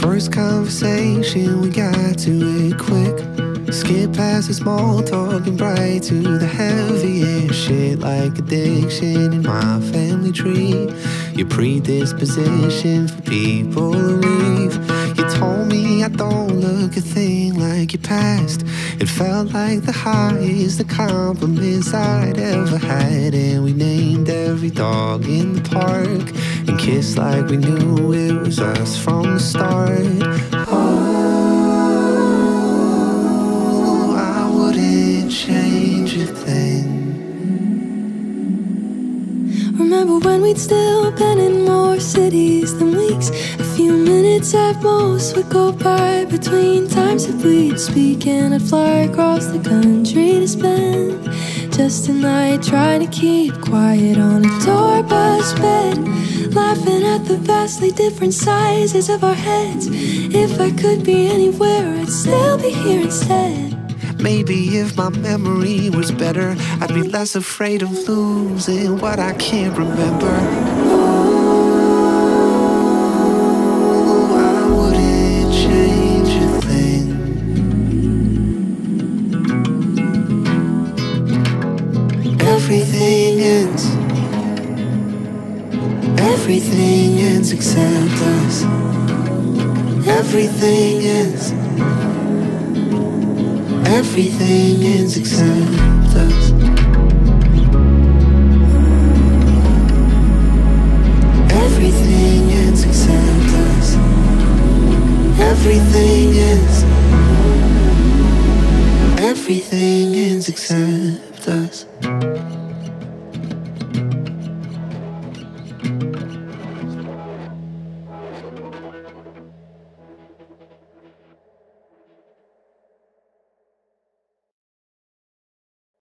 First conversation, we got to it quick. Skip past the small talk and right to the heaviest shit like addiction in my family tree. Your predisposition for people to leave. You told me I don't look a thing like your past. It felt like the highest the compliments I'd ever had. And we named every dog in the park and kissed like we knew it was us from the start. Remember when we'd still been in more cities than weeks? A few minutes at most would go by between times that we'd speak, and I'd fly across the country to spend just a night trying to keep quiet on a tour bus bed, laughing at the vastly different sizes of our heads. If I could be anywhere, I'd still be here instead. Maybe if my memory was better, I'd be less afraid of losing what I can't remember. Everything ends. Everything ends except us. Everything ends. Everything ends except us. Everything except us. Everything. Everything except us.